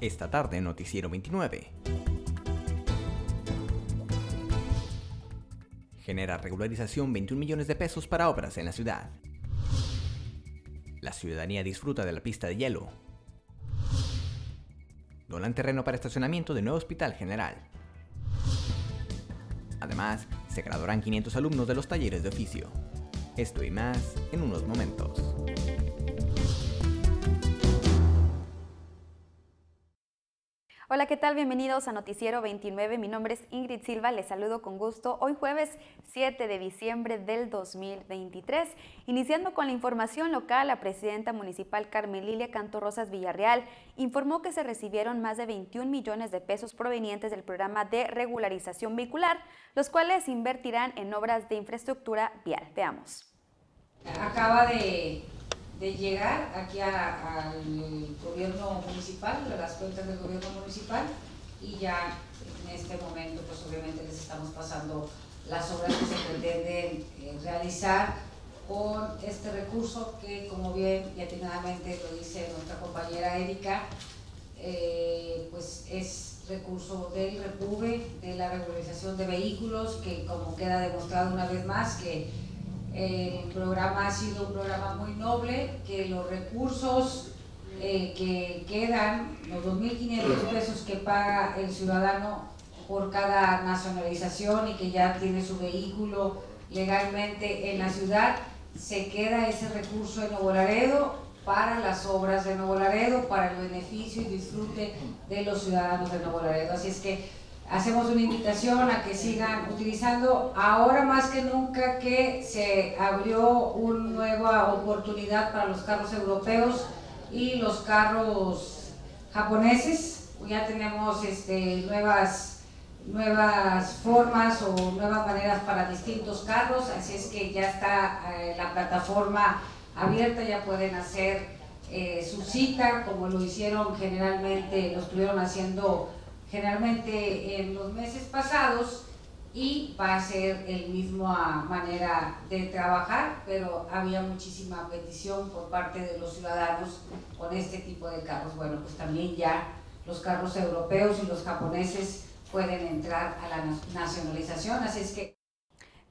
Esta tarde, Noticiero 29. Genera regularización 21 millones de pesos para obras en la ciudad. La ciudadanía disfruta de la pista de hielo. Donan terreno para estacionamiento de nuevo hospital general. Además, se graduarán 500 alumnos de los talleres de oficio. Esto y más en unos momentos. Hola, ¿qué tal? Bienvenidos a Noticiero 29. Mi nombre es Ingrid Silva, les saludo con gusto hoy jueves 7 de diciembre del 2023. Iniciando con la información local, la presidenta municipal Carmen Lilia Canto Rosas Villarreal informó que se recibieron más de 21 millones de pesos provenientes del programa de regularización vehicular, los cuales invertirán en obras de infraestructura vial. Veamos. Acaba de de llegar aquí al gobierno municipal, a las cuentas del gobierno municipal y ya en este momento pues obviamente les estamos pasando las obras que se pretenden eh, realizar con este recurso que como bien y atinadamente lo dice nuestra compañera Erika, eh, pues es recurso del REPUBE, de la regularización de vehículos, que como queda demostrado una vez más que el programa ha sido un programa muy noble, que los recursos eh, que quedan, los 2.500 pesos que paga el ciudadano por cada nacionalización y que ya tiene su vehículo legalmente en la ciudad, se queda ese recurso en Nuevo Laredo para las obras de Nuevo Laredo, para el beneficio y disfrute de los ciudadanos de Nuevo Laredo. Así es que hacemos una invitación a que sigan utilizando ahora más que nunca que se abrió una nueva oportunidad para los carros europeos y los carros japoneses. Ya tenemos este, nuevas, nuevas formas o nuevas maneras para distintos carros, así es que ya está eh, la plataforma abierta, ya pueden hacer eh, su cita como lo hicieron generalmente, lo estuvieron haciendo generalmente en los meses pasados y va a ser el mismo manera de trabajar, pero había muchísima petición por parte de los ciudadanos con este tipo de carros. Bueno, pues también ya los carros europeos y los japoneses pueden entrar a la nacionalización, así es que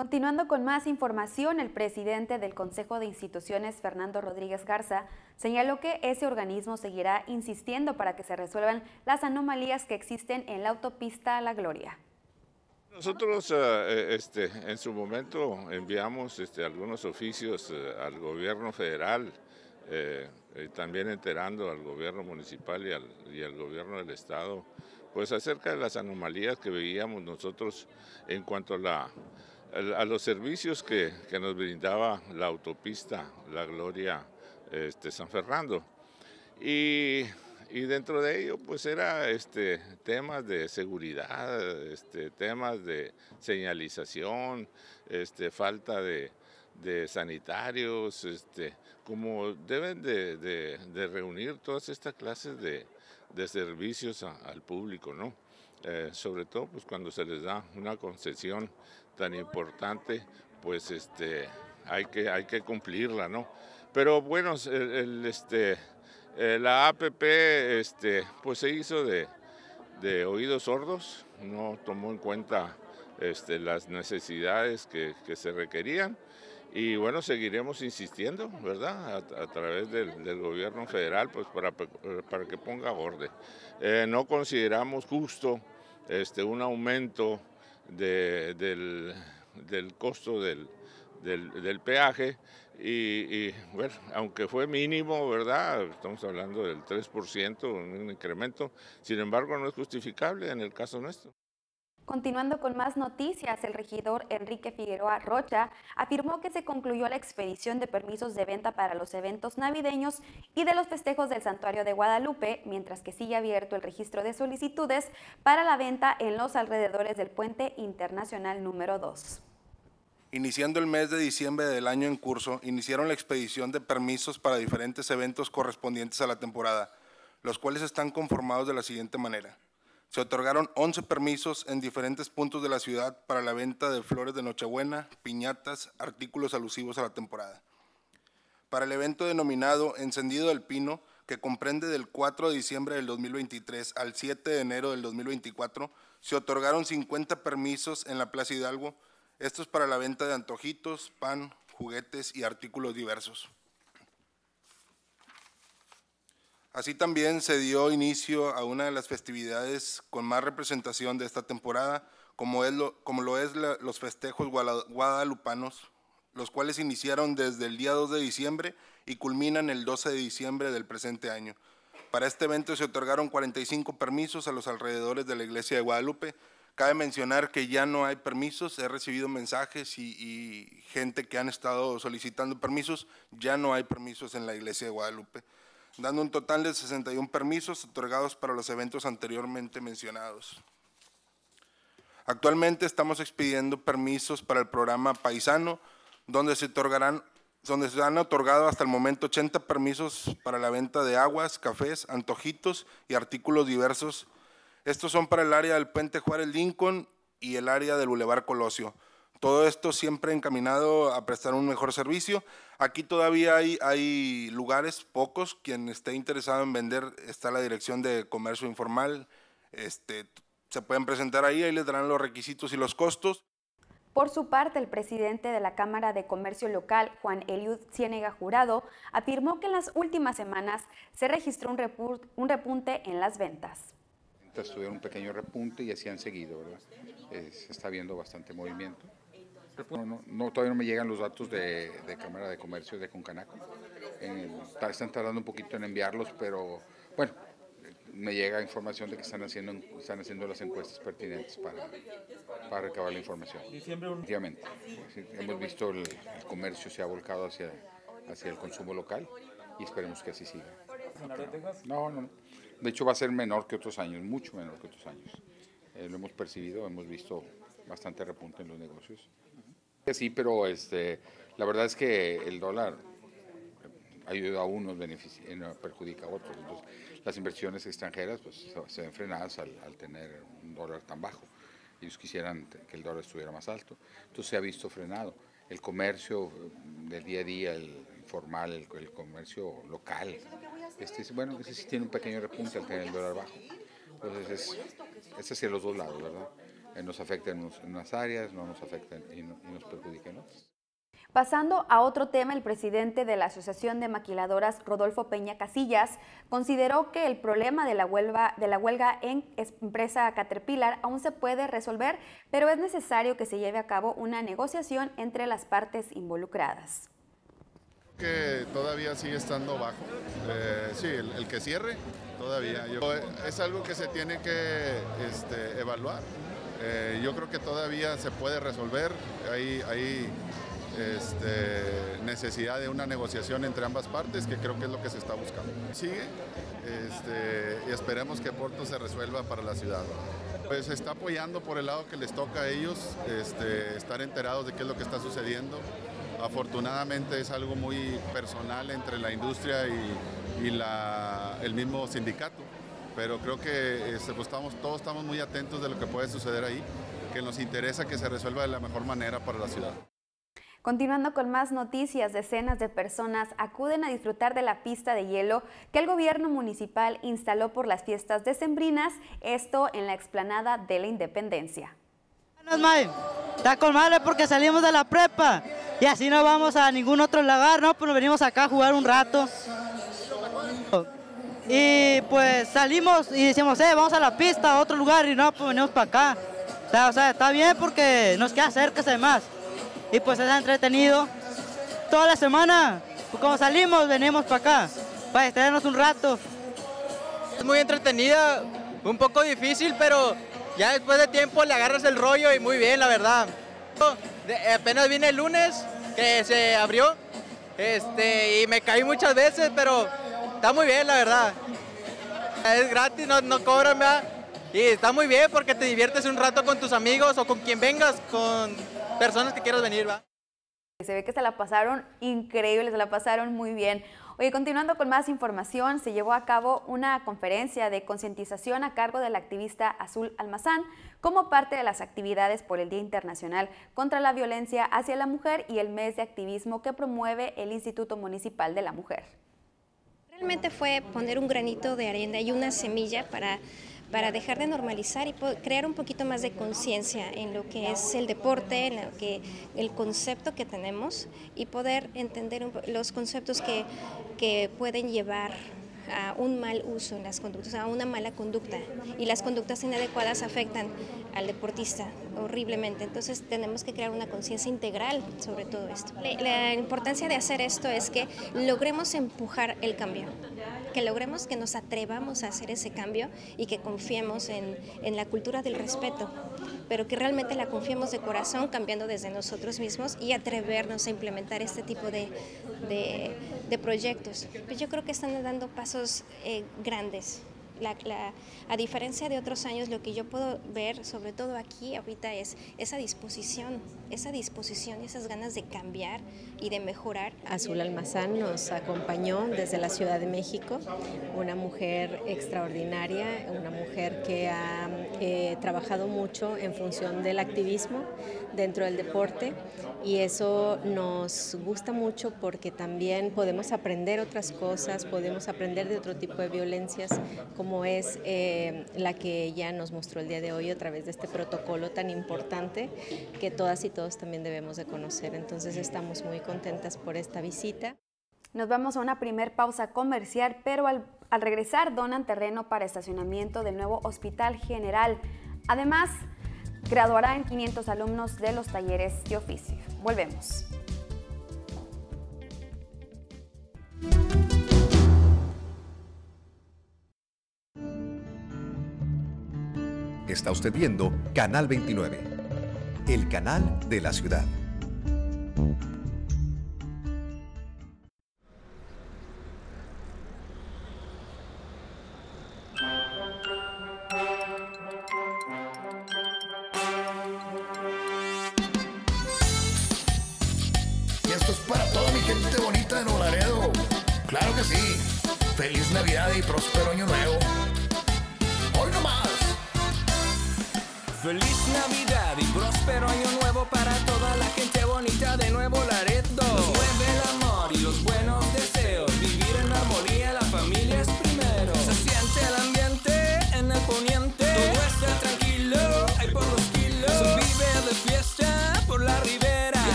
Continuando con más información, el presidente del Consejo de Instituciones, Fernando Rodríguez Garza, señaló que ese organismo seguirá insistiendo para que se resuelvan las anomalías que existen en la autopista La Gloria. Nosotros eh, este, en su momento enviamos este, algunos oficios eh, al gobierno federal, eh, también enterando al gobierno municipal y al, y al gobierno del estado, pues acerca de las anomalías que veíamos nosotros en cuanto a la a los servicios que, nos brindaba la autopista La Gloria este, San Fernando. Y, dentro de ello, pues era este, temas de seguridad, este, temas de señalización, este, falta de, sanitarios, este, como deben de, reunir todas estas clases de, servicios al público, ¿no? Eh, sobre todo pues cuando se les da una concesión tan importante, pues este, hay, que, hay que cumplirla, ¿no? Pero bueno, el, este, eh, la APP este, pues se hizo de, oídos sordos, no tomó en cuenta este, las necesidades que, se requerían y bueno, seguiremos insistiendo, ¿verdad? A, través del, gobierno federal, pues para, para que ponga orden. Eh, no consideramos justo este, un aumento del, costo del, peaje y, bueno, aunque fue mínimo, ¿verdad? Estamos hablando del 3%, un incremento, sin embargo no es justificable en el caso nuestro. Continuando con más noticias, el regidor Enrique Figueroa Rocha afirmó que se concluyó la expedición de permisos de venta para los eventos navideños y de los festejos del Santuario de Guadalupe, mientras que sigue abierto el registro de solicitudes para la venta en los alrededores del puente internacional número 2. Iniciando el mes de diciembre del año en curso, iniciaron la expedición de permisos para diferentes eventos correspondientes a la temporada, los cuales están conformados de la siguiente manera. Se otorgaron 11 permisos en diferentes puntos de la ciudad para la venta de flores de Nochebuena, piñatas, artículos alusivos a la temporada. Para el evento denominado Encendido del Pino, que comprende del 4 de diciembre del 2023 al 7 de enero del 2024, se otorgaron 50 permisos en la Plaza Hidalgo, estos para la venta de antojitos, pan, juguetes y artículos diversos. Así también se dio inicio a una de las festividades con más representación de esta temporada, como, lo, como es los festejos guadalupanos, los cuales iniciaron desde el día 2 de diciembre y culminan el 12 de diciembre del presente año. Para este evento se otorgaron 45 permisos a los alrededores de la iglesia de Guadalupe. Cabe mencionar que ya no hay permisos, he recibido mensajes y gente que han estado solicitando permisos, ya no hay permisos en la iglesia de Guadalupe dando un total de 61 permisos otorgados para los eventos anteriormente mencionados. Actualmente estamos expidiendo permisos para el programa Paisano, donde se otorgarán donde se han otorgado hasta el momento 80 permisos para la venta de aguas, cafés, antojitos y artículos diversos. Estos son para el área del Puente Juárez Lincoln y el área del Boulevard Colosio. Todo esto siempre encaminado a prestar un mejor servicio. Aquí todavía hay, hay lugares, pocos, quien esté interesado en vender, está la Dirección de Comercio Informal, este, se pueden presentar ahí, ahí les darán los requisitos y los costos. Por su parte, el presidente de la Cámara de Comercio Local, Juan Eliud Ciénega Jurado, afirmó que en las últimas semanas se registró un, repunte en las ventas. Tuvieron un pequeño repunte y así han seguido, ¿verdad? Eh, se está viendo bastante movimiento. No, todavía no me llegan los datos de, Cámara de Comercio de Concanaco. están tardando un poquito en enviarlos, pero bueno, me llega información de que están haciendo, están haciendo las encuestas pertinentes para, para recabar la información. Efectivamente, hemos visto el, el, comercio se ha volcado hacia, hacia el consumo local y esperemos que así siga. No, no, de hecho va a ser menor que otros años, mucho menor que otros años. Eh, lo hemos percibido, hemos visto bastante repunte en los negocios. Sí, pero este, la verdad es que el dólar ayuda a unos, beneficia, perjudica a otros. Entonces, las inversiones extranjeras pues, se ven frenadas al, tener un dólar tan bajo. Ellos quisieran que el dólar estuviera más alto. Entonces se ha visto frenado. El comercio del día a día, el informal, el, comercio local, este, bueno, ese sí tiene un pequeño repunte al tener el dólar bajo. Entonces es, es hacia los dos lados, ¿verdad? Eh, nos afecta en, unas áreas, no nos afecta y, nos perjudica en otras. Pasando a otro tema, el presidente de la Asociación de Maquiladoras, Rodolfo Peña Casillas, consideró que el problema de la huelga, de la huelga en empresa Caterpillar aún se puede resolver, pero es necesario que se lleve a cabo una negociación entre las partes involucradas. Que todavía sigue estando bajo. Eh, sí, el, que cierre, todavía. es algo que se tiene que este, evaluar. Eh, yo creo que todavía se puede resolver, hay, hay este, necesidad de una negociación entre ambas partes, que creo que es lo que se está buscando. Sigue este, y esperemos que Porto se resuelva para la ciudad. Pues se está apoyando por el lado que les toca a ellos, este, estar enterados de qué es lo que está sucediendo. Afortunadamente es algo muy personal entre la industria y, y la, el mismo sindicato pero creo que este, pues, estamos, todos estamos muy atentos de lo que puede suceder ahí, que nos interesa que se resuelva de la mejor manera para la ciudad. Continuando con más noticias, decenas de personas acuden a disfrutar de la pista de hielo que el gobierno municipal instaló por las fiestas decembrinas, esto en la explanada de la Independencia. Está con madre porque salimos de la prepa y así no vamos a ningún otro lugar, ¿no? Pues nos venimos acá a jugar un rato. Y pues salimos y decimos, eh, vamos a la pista, a otro lugar, y no, pues venimos para acá. O sea, está bien porque nos queda cerca además. Y pues es entretenido. Toda la semana, pues, como salimos, venimos para acá, para distraernos un rato. Es muy entretenida, un poco difícil, pero ya después de tiempo le agarras el rollo y muy bien, la verdad. apenas vine el lunes, que se abrió, este, y me caí muchas veces, pero está muy bien, la verdad. Es gratis, no, no cobran, ¿verdad? Y está muy bien porque te diviertes un rato con tus amigos o con quien vengas, con personas que quieras venir, ¿va? Se ve que se la pasaron increíble, se la pasaron muy bien. Oye, continuando con más información, se llevó a cabo una conferencia de concientización a cargo del activista Azul Almazán como parte de las actividades por el Día Internacional contra la Violencia hacia la Mujer y el mes de activismo que promueve el Instituto Municipal de la Mujer. Realmente fue poner un granito de arena y una semilla para para dejar de normalizar y crear un poquito más de conciencia en lo que es el deporte, en lo que el concepto que tenemos y poder entender los conceptos que, que pueden llevar a un mal uso en las conductas, a una mala conducta. Y las conductas inadecuadas afectan al deportista horriblemente. Entonces tenemos que crear una conciencia integral sobre todo esto. La importancia de hacer esto es que logremos empujar el cambio, que logremos que nos atrevamos a hacer ese cambio y que confiemos en, en la cultura del respeto, pero que realmente la confiemos de corazón cambiando desde nosotros mismos y atrevernos a implementar este tipo de, de, proyectos. Pues yo creo que están dando pasos eh, grandes a diferencia de otros años, lo que yo puedo ver, sobre todo aquí ahorita, es esa disposición, esa disposición y esas ganas de cambiar y de mejorar. Azul Almazán nos acompañó desde la Ciudad de México, una mujer extraordinaria, una mujer que ha trabajado mucho en función del activismo dentro del deporte y eso nos gusta mucho porque también podemos aprender otras cosas, podemos aprender de otro tipo de violencias como es eh, la que ella nos mostró el día de hoy a través de este protocolo tan importante que todas y todos también debemos de conocer. Entonces estamos muy contentas por esta visita. Nos vamos a una primer pausa comercial, pero al, al regresar donan terreno para estacionamiento del nuevo Hospital General. Además, graduarán 500 alumnos de los talleres de oficio. Volvemos. Está usted viendo Canal 29, el canal de la ciudad.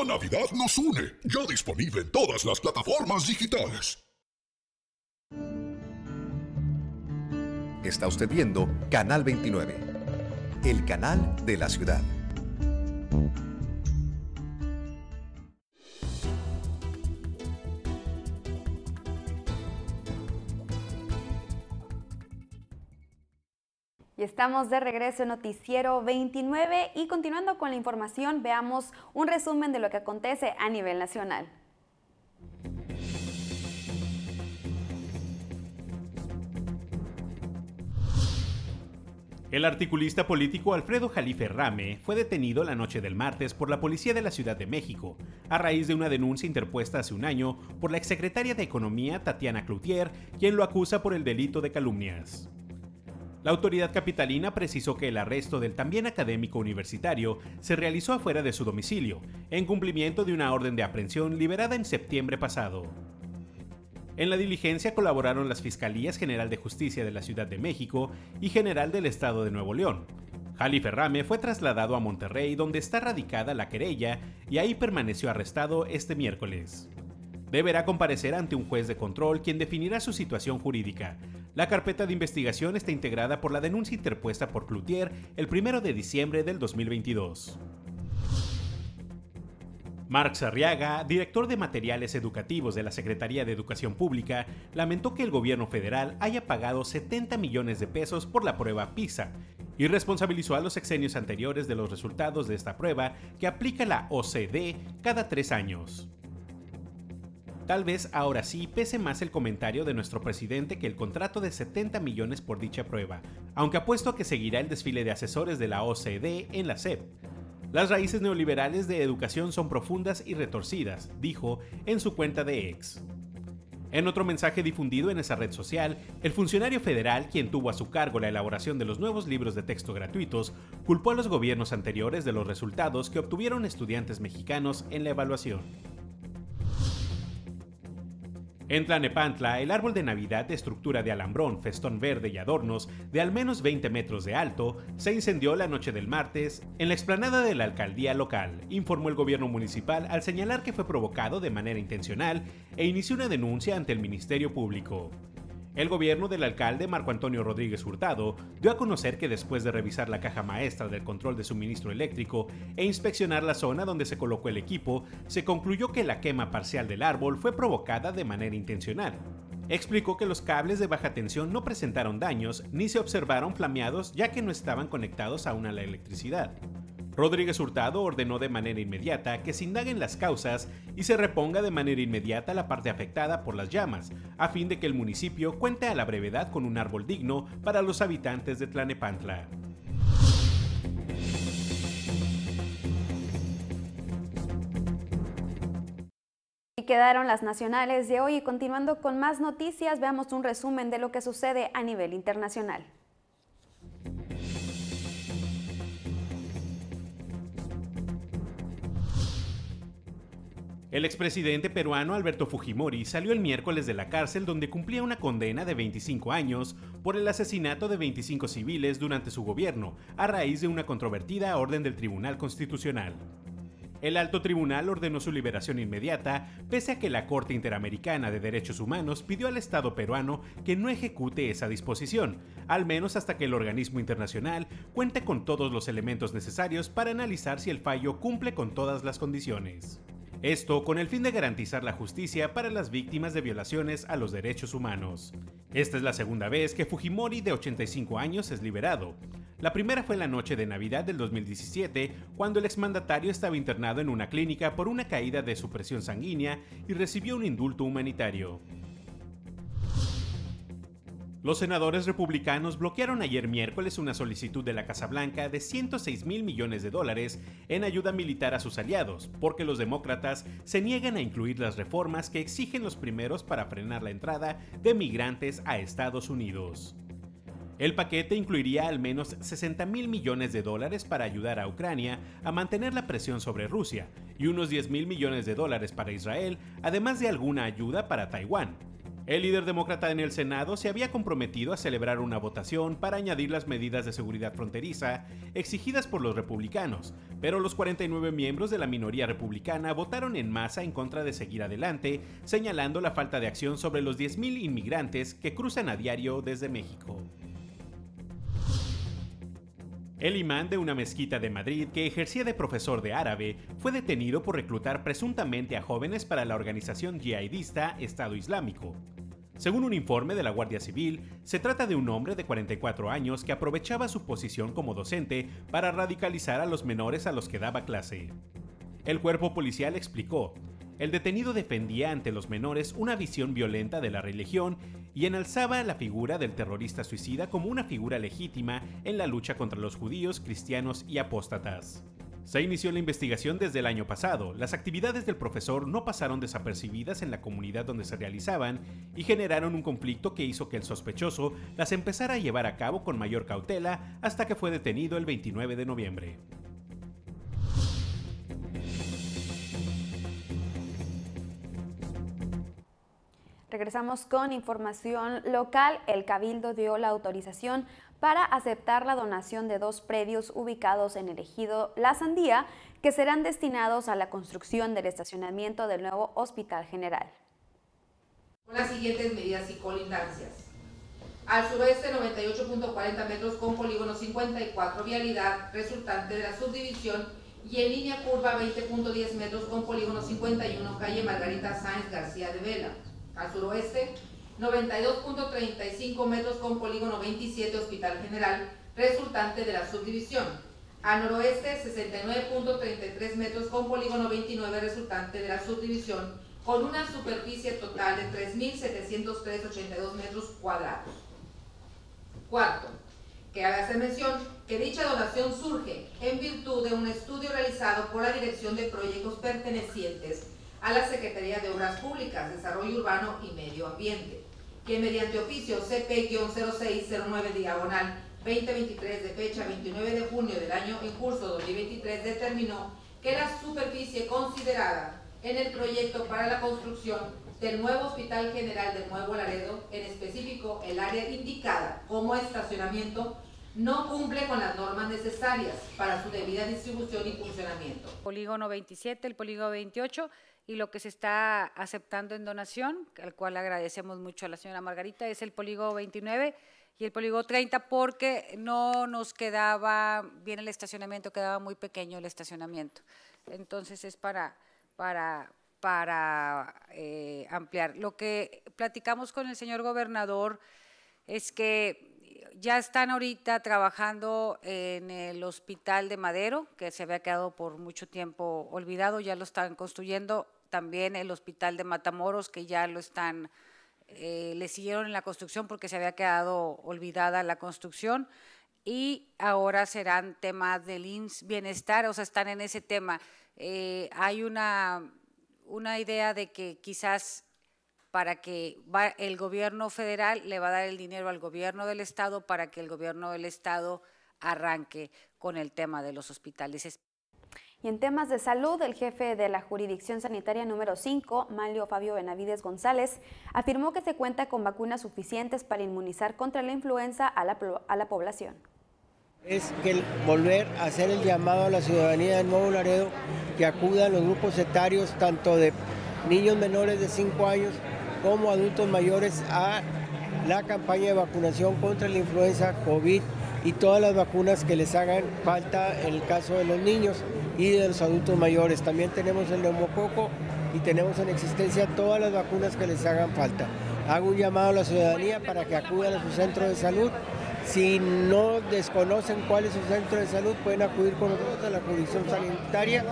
La Navidad nos une, ya disponible en todas las plataformas digitales. Está usted viendo Canal 29, el canal de la ciudad. Y estamos de regreso en Noticiero 29 y continuando con la información, veamos un resumen de lo que acontece a nivel nacional. El articulista político Alfredo Jalife Rame fue detenido la noche del martes por la policía de la Ciudad de México, a raíz de una denuncia interpuesta hace un año por la exsecretaria de Economía Tatiana Cloutier, quien lo acusa por el delito de calumnias. La autoridad capitalina precisó que el arresto del también académico universitario se realizó afuera de su domicilio, en cumplimiento de una orden de aprehensión liberada en septiembre pasado. En la diligencia colaboraron las Fiscalías General de Justicia de la Ciudad de México y General del Estado de Nuevo León. Jali Ferrame fue trasladado a Monterrey donde está radicada la querella y ahí permaneció arrestado este miércoles. Deberá comparecer ante un juez de control quien definirá su situación jurídica. La carpeta de investigación está integrada por la denuncia interpuesta por Cloutier el 1 de diciembre del 2022. Marx Arriaga, director de materiales educativos de la Secretaría de Educación Pública, lamentó que el gobierno federal haya pagado 70 millones de pesos por la prueba PISA y responsabilizó a los sexenios anteriores de los resultados de esta prueba que aplica la OCDE cada tres años. Tal vez ahora sí pese más el comentario de nuestro presidente que el contrato de 70 millones por dicha prueba, aunque apuesto a que seguirá el desfile de asesores de la OCDE en la SEP, las raíces neoliberales de educación son profundas y retorcidas, dijo en su cuenta de ex. En otro mensaje difundido en esa red social, el funcionario federal, quien tuvo a su cargo la elaboración de los nuevos libros de texto gratuitos, culpó a los gobiernos anteriores de los resultados que obtuvieron estudiantes mexicanos en la evaluación. En Tlanepantla, el árbol de Navidad de estructura de alambrón, festón verde y adornos de al menos 20 metros de alto se incendió la noche del martes en la explanada de la alcaldía local, informó el gobierno municipal al señalar que fue provocado de manera intencional e inició una denuncia ante el Ministerio Público. El gobierno del alcalde Marco Antonio Rodríguez Hurtado dio a conocer que después de revisar la caja maestra del control de suministro eléctrico e inspeccionar la zona donde se colocó el equipo, se concluyó que la quema parcial del árbol fue provocada de manera intencional. Explicó que los cables de baja tensión no presentaron daños ni se observaron flameados ya que no estaban conectados aún a la electricidad. Rodríguez Hurtado ordenó de manera inmediata que se indaguen las causas y se reponga de manera inmediata la parte afectada por las llamas, a fin de que el municipio cuente a la brevedad con un árbol digno para los habitantes de Tlanepantla. Y quedaron las nacionales de hoy y continuando con más noticias, veamos un resumen de lo que sucede a nivel internacional. El expresidente peruano Alberto Fujimori salió el miércoles de la cárcel donde cumplía una condena de 25 años por el asesinato de 25 civiles durante su gobierno, a raíz de una controvertida orden del Tribunal Constitucional. El alto tribunal ordenó su liberación inmediata, pese a que la Corte Interamericana de Derechos Humanos pidió al Estado peruano que no ejecute esa disposición, al menos hasta que el organismo internacional cuente con todos los elementos necesarios para analizar si el fallo cumple con todas las condiciones. Esto con el fin de garantizar la justicia para las víctimas de violaciones a los derechos humanos. Esta es la segunda vez que Fujimori, de 85 años, es liberado. La primera fue la noche de Navidad del 2017, cuando el exmandatario estaba internado en una clínica por una caída de su presión sanguínea y recibió un indulto humanitario. Los senadores republicanos bloquearon ayer miércoles una solicitud de la Casa Blanca de 106 mil millones de dólares en ayuda militar a sus aliados, porque los demócratas se niegan a incluir las reformas que exigen los primeros para frenar la entrada de migrantes a Estados Unidos. El paquete incluiría al menos 60 mil millones de dólares para ayudar a Ucrania a mantener la presión sobre Rusia y unos 10 mil millones de dólares para Israel, además de alguna ayuda para Taiwán, el líder demócrata en el Senado se había comprometido a celebrar una votación para añadir las medidas de seguridad fronteriza exigidas por los republicanos, pero los 49 miembros de la minoría republicana votaron en masa en contra de seguir adelante, señalando la falta de acción sobre los 10.000 inmigrantes que cruzan a diario desde México. El imán de una mezquita de Madrid que ejercía de profesor de árabe fue detenido por reclutar presuntamente a jóvenes para la organización yihadista Estado Islámico. Según un informe de la Guardia Civil, se trata de un hombre de 44 años que aprovechaba su posición como docente para radicalizar a los menores a los que daba clase. El cuerpo policial explicó, el detenido defendía ante los menores una visión violenta de la religión y enalzaba la figura del terrorista suicida como una figura legítima en la lucha contra los judíos, cristianos y apóstatas. Se inició la investigación desde el año pasado. Las actividades del profesor no pasaron desapercibidas en la comunidad donde se realizaban y generaron un conflicto que hizo que el sospechoso las empezara a llevar a cabo con mayor cautela hasta que fue detenido el 29 de noviembre. Regresamos con información local. El Cabildo dio la autorización para aceptar la donación de dos predios ubicados en el ejido La Sandía que serán destinados a la construcción del estacionamiento del nuevo Hospital General. Con las siguientes medidas y colindancias. Al suroeste 98.40 metros con polígono 54 vialidad resultante de la subdivisión y en línea curva 20.10 metros con polígono 51 calle Margarita Sáenz García de Vela. Al suroeste 92.35 metros con polígono 27 Hospital General, resultante de la subdivisión. A noroeste, 69.33 metros con polígono 29, resultante de la subdivisión, con una superficie total de 3.703.82 metros cuadrados. Cuarto, que hace mención que dicha donación surge en virtud de un estudio realizado por la Dirección de Proyectos pertenecientes a la Secretaría de Obras Públicas, Desarrollo Urbano y Medio Ambiente que mediante oficio CP-0609 diagonal 2023 de fecha 29 de junio del año en curso 2023 determinó que la superficie considerada en el proyecto para la construcción del nuevo Hospital General de Nuevo Laredo, en específico el área indicada como estacionamiento, no cumple con las normas necesarias para su debida distribución y funcionamiento. Polígono 27, el polígono 28 y lo que se está aceptando en donación, al cual agradecemos mucho a la señora Margarita, es el polígono 29 y el polígono 30 porque no nos quedaba bien el estacionamiento, quedaba muy pequeño el estacionamiento. Entonces es para, para, para eh, ampliar. Lo que platicamos con el señor gobernador es que ya están ahorita trabajando en el hospital de Madero, que se había quedado por mucho tiempo olvidado, ya lo están construyendo también el hospital de Matamoros, que ya lo están, eh, le siguieron en la construcción porque se había quedado olvidada la construcción y ahora serán temas del IMSS bienestar, o sea, están en ese tema. Eh, hay una, una idea de que quizás para que va, el gobierno federal le va a dar el dinero al gobierno del estado para que el gobierno del estado arranque con el tema de los hospitales. Y en temas de salud, el jefe de la Jurisdicción Sanitaria número 5, Malio Fabio Benavides González, afirmó que se cuenta con vacunas suficientes para inmunizar contra la influenza a la, a la población. Es que volver a hacer el llamado a la ciudadanía de Nuevo Laredo que acudan los grupos etarios, tanto de niños menores de 5 años como adultos mayores, a la campaña de vacunación contra la influenza COVID y todas las vacunas que les hagan falta en el caso de los niños y de los adultos mayores. También tenemos el neumococo y tenemos en existencia todas las vacunas que les hagan falta. Hago un llamado a la ciudadanía para que acudan a su centro de salud. Si no desconocen cuál es su centro de salud, pueden acudir con nosotros a la jurisdicción sanitaria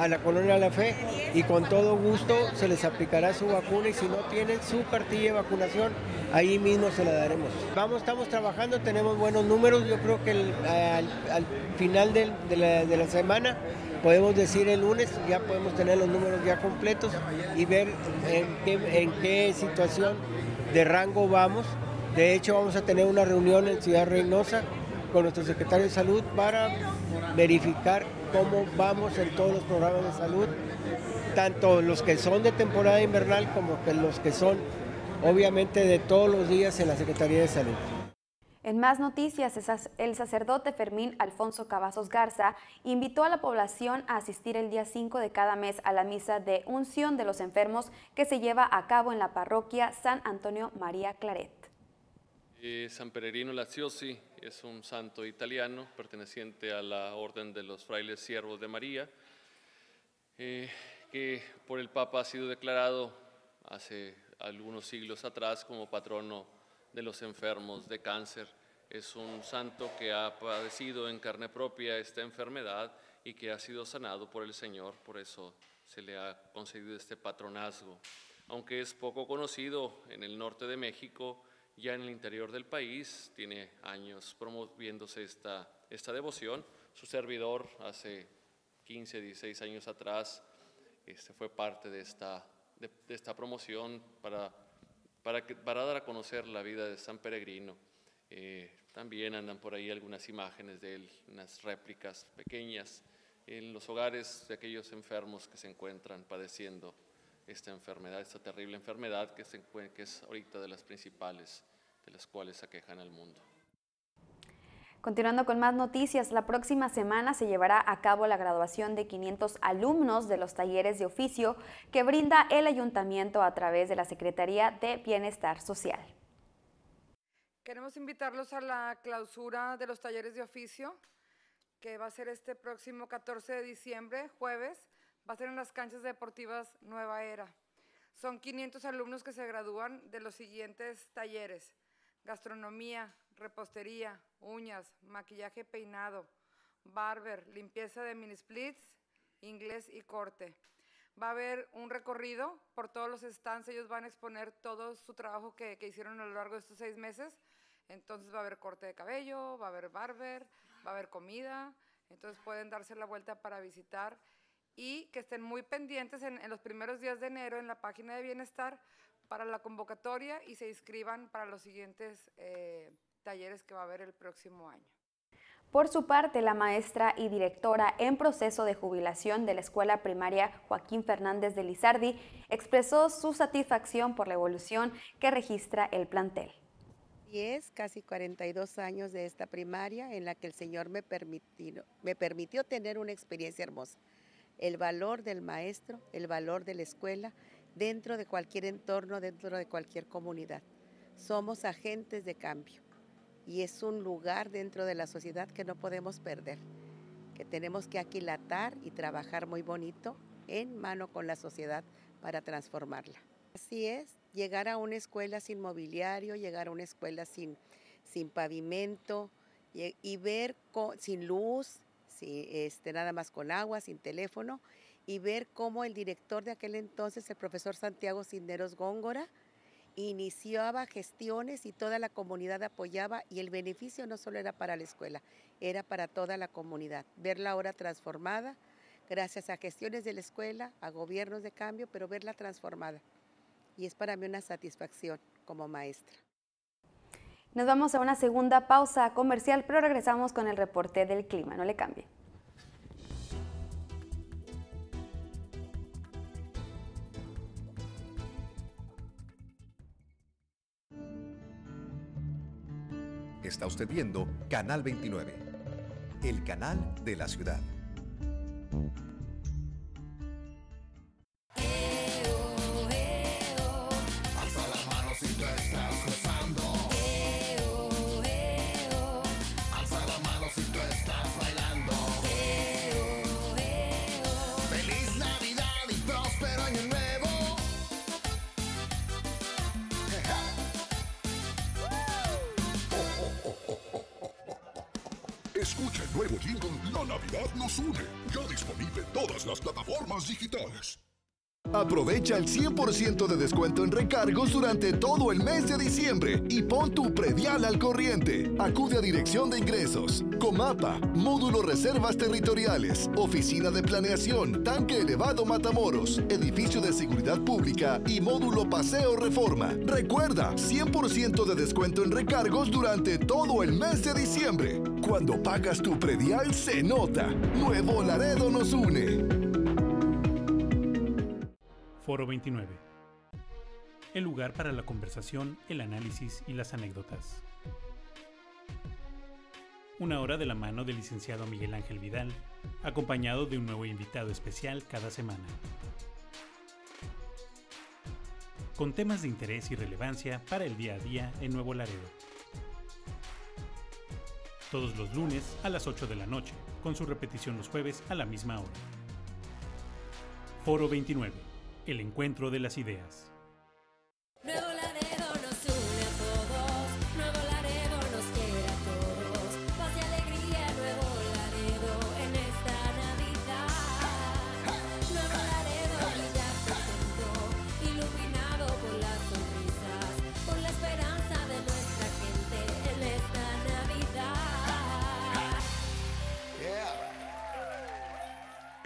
a la colonia La Fe y con todo gusto se les aplicará su vacuna y si no tienen su cartilla de vacunación, ahí mismo se la daremos. Vamos, estamos trabajando, tenemos buenos números, yo creo que al, final de, la, semana podemos decir el lunes, ya podemos tener los números ya completos y ver en qué, en qué situación de rango vamos. De hecho, vamos a tener una reunión en Ciudad Reynosa con nuestro secretario de Salud para verificar cómo vamos en todos los programas de salud, tanto los que son de temporada invernal como los que son obviamente de todos los días en la Secretaría de Salud. En más noticias, el sacerdote Fermín Alfonso Cavazos Garza invitó a la población a asistir el día 5 de cada mes a la misa de unción de los enfermos que se lleva a cabo en la parroquia San Antonio María Claret. Eh, San Peregrino Laziosi es un santo italiano perteneciente a la Orden de los Frailes Siervos de María, eh, que por el Papa ha sido declarado hace algunos siglos atrás como patrono de los enfermos de cáncer. Es un santo que ha padecido en carne propia esta enfermedad y que ha sido sanado por el Señor, por eso se le ha concedido este patronazgo. Aunque es poco conocido en el norte de México, ya en el interior del país tiene años promoviéndose esta, esta devoción. Su servidor hace 15, 16 años atrás este, fue parte de esta, de, esta promoción para, para, para, dar a conocer la vida de San Peregrino. Eh, también andan por ahí algunas imágenes de él, unas réplicas pequeñas en los hogares de aquellos enfermos que se encuentran padeciendo esta enfermedad, esta terrible enfermedad que, se, que es ahorita de las principales de las cuales aquejan al mundo. Continuando con más noticias, la próxima semana se llevará a cabo la graduación de 500 alumnos de los talleres de oficio que brinda el ayuntamiento a través de la Secretaría de Bienestar Social. Queremos invitarlos a la clausura de los talleres de oficio, que va a ser este próximo 14 de diciembre, jueves, va a ser en las canchas deportivas Nueva Era. Son 500 alumnos que se gradúan de los siguientes talleres, gastronomía, repostería, uñas, maquillaje peinado, barber, limpieza de mini splits, inglés y corte. Va a haber un recorrido por todos los stands, ellos van a exponer todo su trabajo que, que hicieron a lo largo de estos seis meses. Entonces va a haber corte de cabello, va a haber barber, va a haber comida, entonces pueden darse la vuelta para visitar y que estén muy pendientes en, en, los primeros días de enero en la página de bienestar para la convocatoria y se inscriban para los siguientes eh, talleres que va a haber el próximo año. Por su parte, la maestra y directora en proceso de jubilación de la Escuela Primaria Joaquín Fernández de Lizardi expresó su satisfacción por la evolución que registra el plantel. 10, casi 42 años de esta primaria en la que el Señor me permitió, me permitió tener una experiencia hermosa. El valor del maestro, el valor de la escuela, dentro de cualquier entorno, dentro de cualquier comunidad. Somos agentes de cambio y es un lugar dentro de la sociedad que no podemos perder, que tenemos que aquilatar y trabajar muy bonito en mano con la sociedad para transformarla. Así es, llegar a una escuela sin mobiliario, llegar a una escuela sin, sin pavimento y, y ver sin luz, este, nada más con agua, sin teléfono, y ver cómo el director de aquel entonces, el profesor Santiago Cisneros Góngora, iniciaba gestiones y toda la comunidad apoyaba y el beneficio no solo era para la escuela, era para toda la comunidad. Verla ahora transformada, gracias a gestiones de la escuela, a gobiernos de cambio, pero verla transformada. Y es para mí una satisfacción como maestra. Nos vamos a una segunda pausa comercial, pero regresamos con el reporte del clima. No le cambie. Está usted viendo Canal 29, el canal de la ciudad. El 100% de descuento en recargos durante todo el mes de diciembre y pon tu predial al corriente. Acude a Dirección de Ingresos, Comapa, Módulo Reservas Territoriales, Oficina de Planeación, Tanque Elevado Matamoros, Edificio de Seguridad Pública y Módulo Paseo Reforma. Recuerda, 100% de descuento en recargos durante todo el mes de diciembre. Cuando pagas tu predial se nota. Nuevo Laredo nos une. Foro 29. El lugar para la conversación, el análisis y las anécdotas. Una hora de la mano del licenciado Miguel Ángel Vidal, acompañado de un nuevo invitado especial cada semana. Con temas de interés y relevancia para el día a día en Nuevo Laredo. Todos los lunes a las 8 de la noche, con su repetición los jueves a la misma hora. Foro 29 el encuentro de las ideas.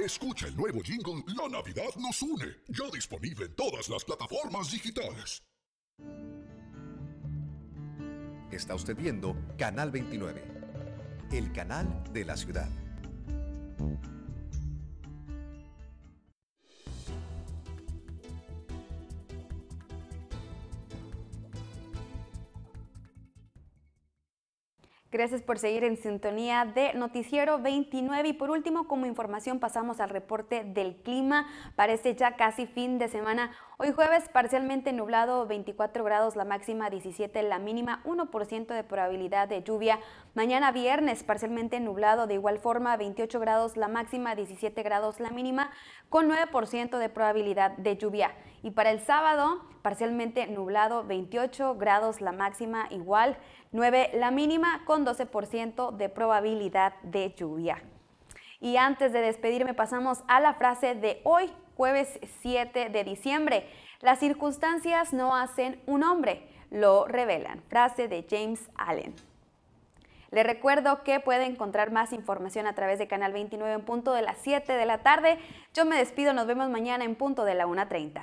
Escucha el nuevo jingle La Navidad nos une, ya disponible en todas las plataformas digitales. Está usted viendo Canal 29, el canal de la ciudad. Gracias por seguir en sintonía de Noticiero 29 y por último como información pasamos al reporte del clima para este ya casi fin de semana. Hoy jueves parcialmente nublado 24 grados la máxima 17 la mínima 1% de probabilidad de lluvia. Mañana viernes parcialmente nublado de igual forma 28 grados la máxima 17 grados la mínima con 9% de probabilidad de lluvia. Y para el sábado parcialmente nublado 28 grados la máxima igual 9 la mínima con 12% de probabilidad de lluvia. Y antes de despedirme pasamos a la frase de hoy, jueves 7 de diciembre. Las circunstancias no hacen un hombre, lo revelan. Frase de James Allen. Le recuerdo que puede encontrar más información a través de Canal 29 en punto de las 7 de la tarde. Yo me despido, nos vemos mañana en punto de la 1.30.